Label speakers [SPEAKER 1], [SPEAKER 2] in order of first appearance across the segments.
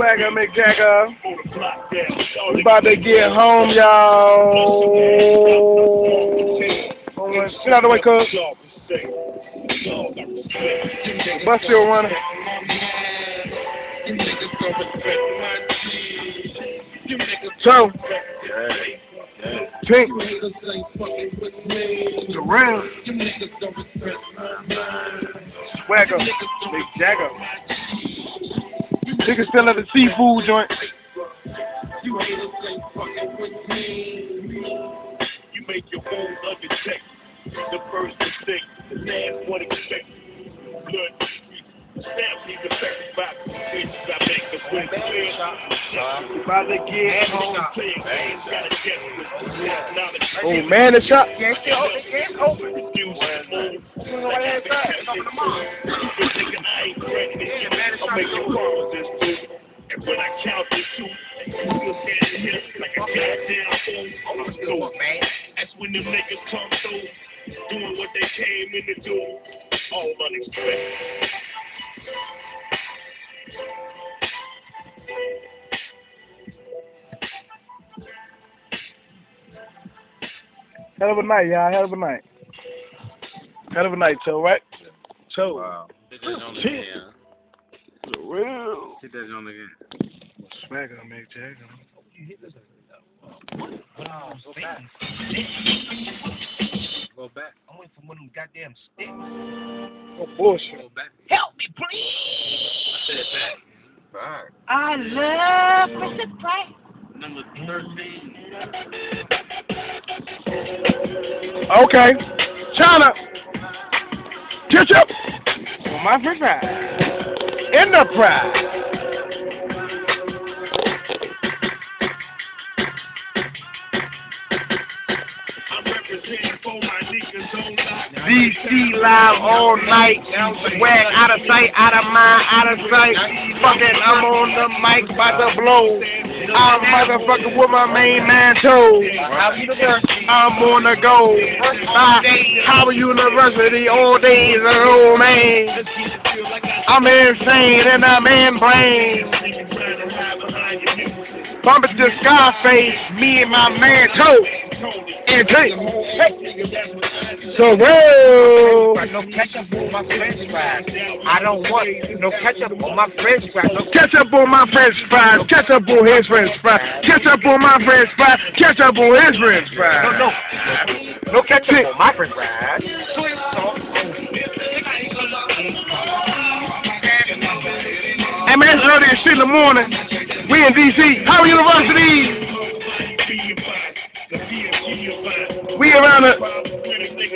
[SPEAKER 1] Swagga McJaGa. We about to get home, y'all. Get out of the way, cuz. Bus still running. So, Pink, Durant, Swagger, McJagger. Niggas still at the seafood joint.
[SPEAKER 2] You haters ain't fucking with me. You make your own ugly check. The first mistake, the last one expect. Blood. Stamp these affected by bitches I make the win clear.
[SPEAKER 1] About to get home.
[SPEAKER 2] Play a game, gotta get this.
[SPEAKER 1] Oh man, the shop.
[SPEAKER 3] Yeah, still open. Game's open.
[SPEAKER 2] Refuse to move.
[SPEAKER 3] You know what I said? Talking to mom.
[SPEAKER 2] Stupid I ain't threatening. I'll make promises count this two, you'll here like a goddamn fool. I'm cool. That's when them niggas come through, doing what they came in to do. All unexpected.
[SPEAKER 1] Hell of a night, y'all. Hell of a night. Hell of a night, Toe, right? Toe.
[SPEAKER 4] Wow. Hit that on again. yeah.
[SPEAKER 1] For real.
[SPEAKER 4] Hit that on again.
[SPEAKER 1] Swagga McJaGa.
[SPEAKER 4] Go back.
[SPEAKER 3] I went waiting for one of them goddamn sticks.
[SPEAKER 1] Oh, bullshit.
[SPEAKER 4] Go back.
[SPEAKER 3] Help me, please.
[SPEAKER 4] I said back. Back.
[SPEAKER 3] I love Princess Bride.
[SPEAKER 4] Number 13.
[SPEAKER 1] Okay. China. Ketchup. On my french fries. Enterprise. DC live all night. Swag out of sight, out of mind, out of sight. Fucking, I'm on the mic, about to blow. I'm motherfucking with my main man too. I'm on the go. Howard University all days and old man. I'm insane and I'm in brain. Bumping to Scarface, me and my man Toe. And T. So, whoa.
[SPEAKER 3] No ketchup on my french fries. I don't want no ketchup on my french fries. No
[SPEAKER 1] Ketchup on my french fries, ketchup on his french fries, ketchup on my french fries, ketchup on his french
[SPEAKER 3] No,
[SPEAKER 1] fries.
[SPEAKER 3] no. No ketchup on my french fries.
[SPEAKER 1] Hey man, it's early as shit in the morning. We in DC, Howard University. We around the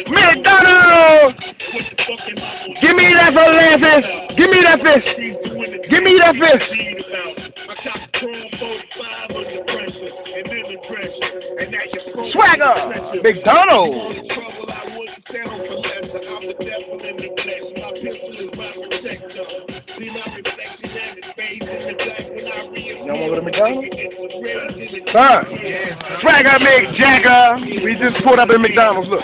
[SPEAKER 1] McDonald's. Give me that for fish. Give me that fish. Give me that fish. Swagger. McDonald's. Y'all want to go to McDonald's? Swagga McJaGa. We just pulled up at McDonald's. Look.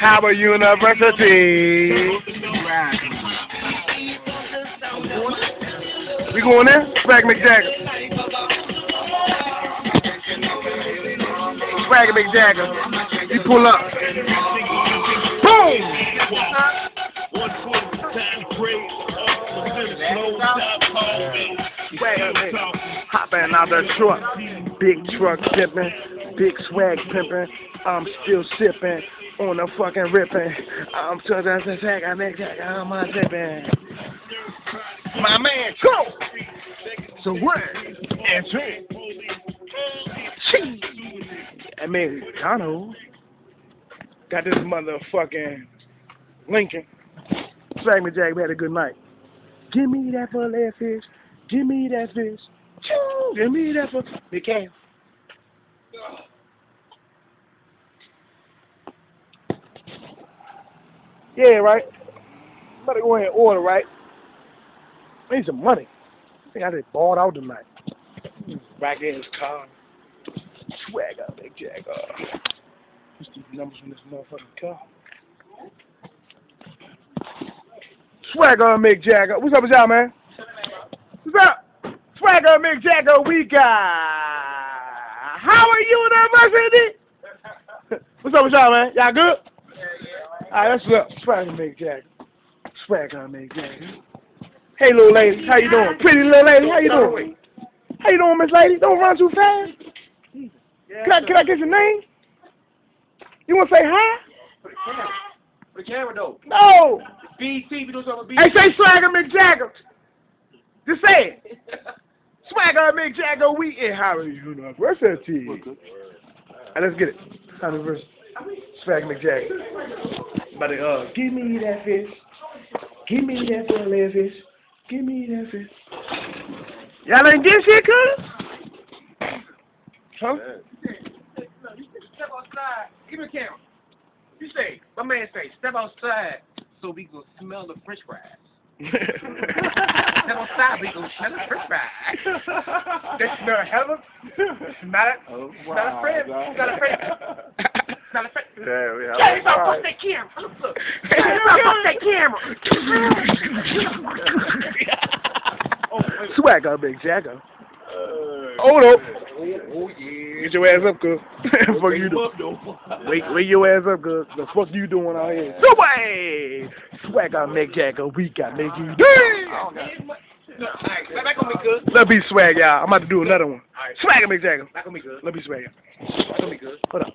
[SPEAKER 1] Howard University. We going there? Swagga McJaGa. Swagga McJaGa. You pull up. Boom! Hopping out the truck, big truck pimping, big swag pimping. I'm still sipping on the fucking ripping. I'm to the sack, I make that, I'm a sipping. My man, go! So what? And mean, Connell got this motherfucking Lincoln. Swag me, Jack, we had a good night. Give me that fillet fish. Give me that fish. Choo! Give me that for Big Cam. Yeah, right. Better go ahead and order, right? I need some money. I think I just bought out tonight. Back in his car. Swag up, Big. Uh, just these numbers in this motherfucking car. Swagger Mick Jagger. What's up with y'all, man? What's up? Swagger and Mick Jagger, we got Howard University. What's up with y'all, man? Y'all good? Yeah, yeah. Alright, that's what's up. Swagger and Mick Jagger. Swagger and Mick Jagger. Hey, little lady, how you doing? Pretty little lady, how you doing? How you doing, Miss Lady? Don't run too fast. Can I, can I get your name? You want to say hi?
[SPEAKER 3] For the camera. For the camera, though.
[SPEAKER 1] No.
[SPEAKER 3] BT, we don't something with
[SPEAKER 1] Hey, say Swagger Mick Jagger. Just say it. Swagger Mick Jagger, we in Howard University. Where's that T? Alright, let's get it. Howard verse. Swagger Mick Jagger. But uh, give me that fish. Give me that fillet fish. Give me that fish. Y'all ain't get shit, cuz? Huh?
[SPEAKER 3] Step outside. Give me a camera. You say, my man say, step outside so we can smell the french fries. Step outside, we can smell the french fries. They smell hella. Smell it.
[SPEAKER 1] Oh,
[SPEAKER 3] Smell a friend. Smell a friend. Smell a friend.
[SPEAKER 1] Yeah, we have
[SPEAKER 3] Hey, stop off that camera. Look, look. Hey, stop off that camera.
[SPEAKER 1] Swagger Mick Jagger. Hold up.
[SPEAKER 3] Oh, yeah.
[SPEAKER 1] Get your ass up, cuz. fuck you doing? Wait, wait your ass up, cuz. The fuck you doing out here? No way! Swagger Mick Jagger, we got Mickey D.
[SPEAKER 3] Right, back on me, good.
[SPEAKER 1] Let me swag, y'all. I'm about to do another one.
[SPEAKER 3] All right.
[SPEAKER 1] Swagger Mick Jagger.
[SPEAKER 3] Back on me, good.
[SPEAKER 1] Let me swag, y'all.
[SPEAKER 3] Back on me, good.
[SPEAKER 1] Hold up.